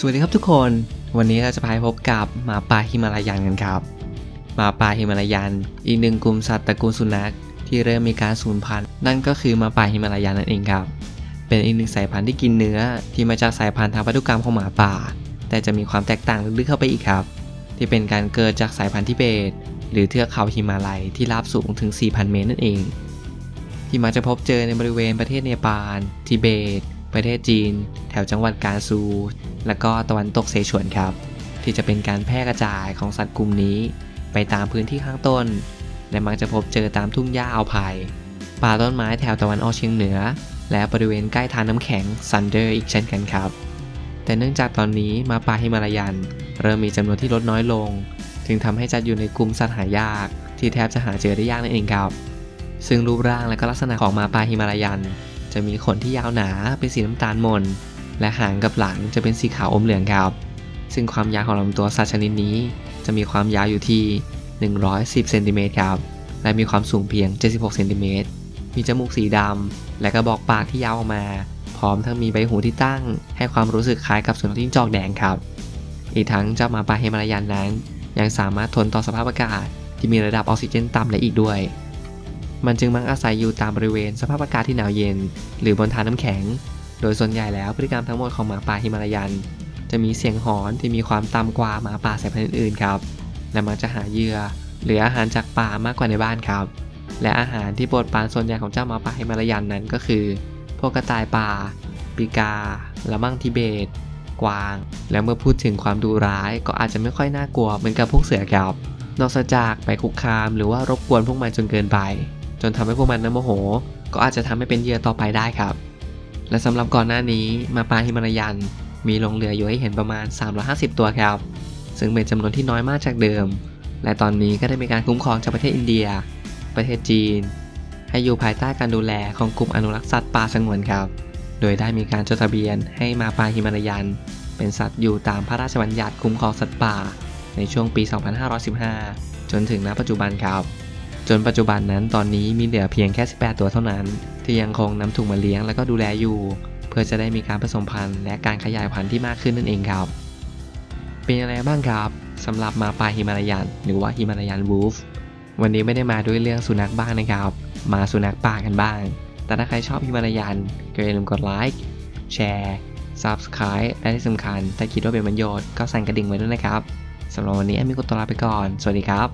สวัสดีครับทุกคน วันนี้เราจะพาพบกับหมาป่าฮิมาลายันกันครับหมาป่าฮิมาลายัน อีกหนึ่งกลุ่มสัตว์ตระกูลสุนัขที่เริ่มมีการสูญพันธุ์ นั่นก็คือหมาป่าฮิมาลายันนั่นเองครับ เป็นอีกหนึ่งสายพันธุ์ที่กินเนื้อ ที่มาจากสายพันธุ์ทางพันธุกรรมของหมาป่า แต่จะมีความแตกต่างลึกๆเข้าไปอีกครับ ที่เป็นการเกิดจากสายพันธุ์ทิเบต หรือเทือกเขาฮิมาลัยที่ราบสูงถึง 4,000 เมตรนั่นเอง ที่มักจะพบเจอในบริเวณประเทศเนปาลทิเบต ประเทศจีน แถวจังหวัดกานซู และก็ตะวันตกเสฉวนครับ ที่จะเป็นการแพร่กระจายของสัตว์กลุ่มนี้ ไปตามพื้นที่ข้างต้น และมักจะพบเจอตามทุ่งหญ้าเอาไผ่ป่าต้นไม้แถวตะวันออกเฉียงเหนือ และบริเวณใกล้ธารน้ำแข็งซันเดอร์อีกเช่นกันครับ แต่เนื่องจากตอนนี้หมาป่าฮิมาลายัน เริ่มมีจำนวนที่ลดน้อยลง จึงทำให้จัดอยู่ในกลุ่มสัตว์หายาก ที่แทบจะหาเจอได้ยากนั่นเองครับ ซึ่งรูปร่างและก็ลักษณะของมาป่าฮิมาลายัน จะมีขนที่ยาวหนาเป็นสีน้ำตาลมน และหางกับหลังจะเป็นสีขาวอมเหลืองครับ ซึ่งความยาวของลำตัวสัตว์ชนิดนี้ จะมีความยาวอยู่ที่ 110เซนติเมตรครับ และมีความสูงเพียง 76เซนติเมตร มีจมูกสีดำและกระบอกปากที่ยาวออกมา พร้อมทั้งมีใบหูที่ตั้ง ให้ความรู้สึกคล้ายกับสุนัขจิ้งจอกแดงครับ อีกทั้งเจ้าหมาป่าเฮมาลายันนั้น ยังสามารถทนต่อสภาพอากาศ ที่มีระดับออกซิเจนต่ำและอีกด้วย มันจึงมักอาศัยอยู่ตามบริเวณสภาพอากาศที่หนาวเย็น หรือบนทานน้ำแข็ง โดยส่วนใหญ่แล้วพฤติกรรมทั้งหมดของหมาป่าฮิมาลายัน จะมีเสียงหอนที่มีความต่ำกว่าหมาป่าสายพันธุ์อื่นๆครับและมักจะหาเหยื่อหรืออาหารจากป่ามากกว่าในบ้านครับ และอาหารที่โปรดปรานส่วนใหญ่ของเจ้าหมาป่าฮิมาลายันนั้นก็คือ พวกกระต่ายป่าปีกาละมั่งทิเบต กวาง และเมื่อพูดถึงความดุร้ายก็อาจจะไม่ค่อยน่ากลัวเหมือนกับพวกเสือครับ นอกจากไปคุกคามหรือว่ารบกวนพวกมันจนเกินไป จนทำให้พวกมันน้ำโมโห ก็อาจจะทำให้เป็นเหยื่อต่อไปได้ครับ และสำหรับก่อนหน้านี้มาป่าฮิมาลายัน มีลงเหลืออยู่ให้เห็นประมาณ 350 ตัวครับ ซึ่งเป็นจำนวนที่น้อยมากจากเดิม และตอนนี้ก็ได้มีการคุ้มครองจากประเทศอินเดีย ประเทศจีน ให้อยู่ภายใต้การดูแลของกลุ่มอนุรักษ์สัตว์ป่าสงวนครับ โดยได้มีการจดทะเบียนให้มาป่าฮิมาลายัน เป็นสัตว์อยู่ตามพระราชบัญญัติคุ้มครองสัตว์ป่า ในช่วงปี 2515 จนถึงณปัจจุบันครับ จนปัจจุบันนั้นตอนนี้มีเหลือเพียงแค่ 18 ตัวเท่านั้น ที่ยังคงนำถุงมาเลี้ยงและก็ดูแลอยู่ เพื่อจะได้มีการผสมพันธุ์และการขยายพันธุ์ที่มากขึ้นนั่นเองครับ เป็นยังไงบ้างครับสำหรับมาป่าฮิมาลายันหรือว่าฮิมาลายันวูฟวันนี้ไม่ได้มาด้วยเรื่องสุนัขบ้างนะครับ มาสุนัขป่ากันบ้าง แต่ถ้าใครชอบฮิมาลายันก็อย่าลืมกดไลค์แชร์ Subscribe และที่สำคัญ ถ้าคิดว่าเป็นประโยชน์ก็สั่นกระดิ่งไว้ด้วยนะครับสำหรับวันนี้แอมมีกดตัวลาไปก่อน สวัสดีครับ